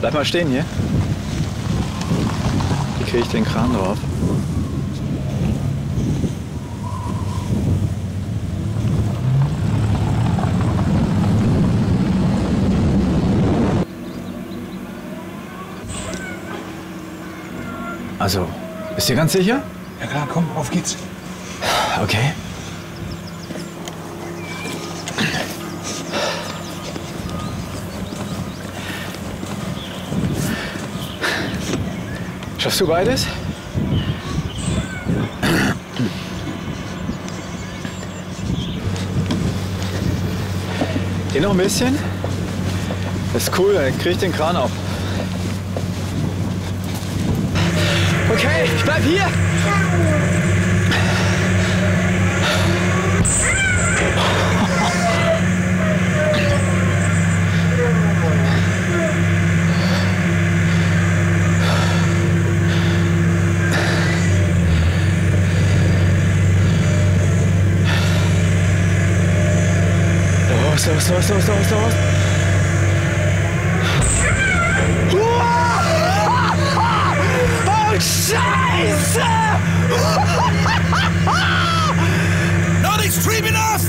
Bleib mal stehen hier. Wie kriege ich den Kran drauf? Also, bist du ganz sicher? Ja klar, komm, auf geht's. Okay. Schaffst du beides? Hier noch ein bisschen? Das ist cool, dann krieg ich den Kran auf. Okay, ich bleib hier. So so so so so. Oh, Scheiße! Not extreme enough!